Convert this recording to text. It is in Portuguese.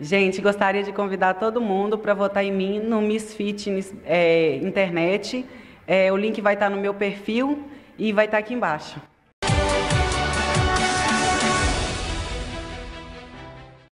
Gente, gostaria de convidar todo mundo para votar em mim no Miss Fitness é, Internet. É, o link vai estar no meu perfil e vai estar aqui embaixo.